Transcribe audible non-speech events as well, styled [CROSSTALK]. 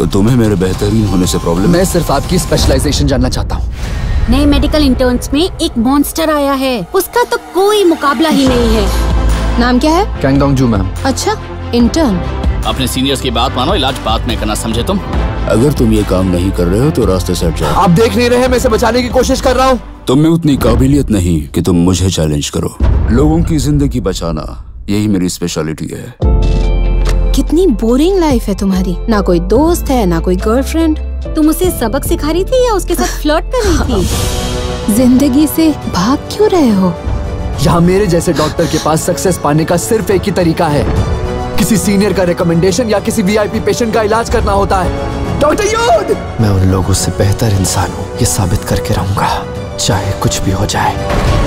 तो तुम्हें मेरे बेहतरीन होने से प्रॉब्लम मैं सिर्फ़ आपकी स्पेशलाइजेशन जानना चाहता हूँ। नए मेडिकल इंटर्न्स में एक मॉन्स्टर आया है। उसका तो कोई मुकाबला ही नहीं है। नाम क्या है? कैंगडोंग जू मैम अच्छा इंटर्न अपने सीनियर्स की बात मानो इलाज बात में करना समझे तुम। अगर तुम ये काम नहीं कर रहे हो तो रास्ते से हट जाओ। आप देख नहीं रहे मैं इसे बचाने की कोशिश कर रहा हूँ। तुम में उतनी काबिलियत नहीं कि तुम मुझे चैलेंज करो। लोगों की ज़िंदगी बचाना यही मेरी स्पेशलिटी है। कितनी बोरिंग लाइफ है तुम्हारी। ना कोई दोस्त है ना कोई गर्लफ्रेंड तुम उसे सबक सिखा रही थी या उसके साथ फ्लर्ट कर रही थी? [LAUGHS] ज़िंदगी से भाग क्यों रहे हो? यहाँ मेरे जैसे डॉक्टर के पास सक्सेस पाने का सिर्फ़ एक ही तरीका है? किसी सीनियर का रिकमेंडेशन या किसी वीआईपी पेशेंट का इलाज करना होता है। डॉक्टर योद मैं उन लोगों से बेहतर इंसान हूँ ये साबित करके रहूँगा चाहे कुछ भी हो जाए।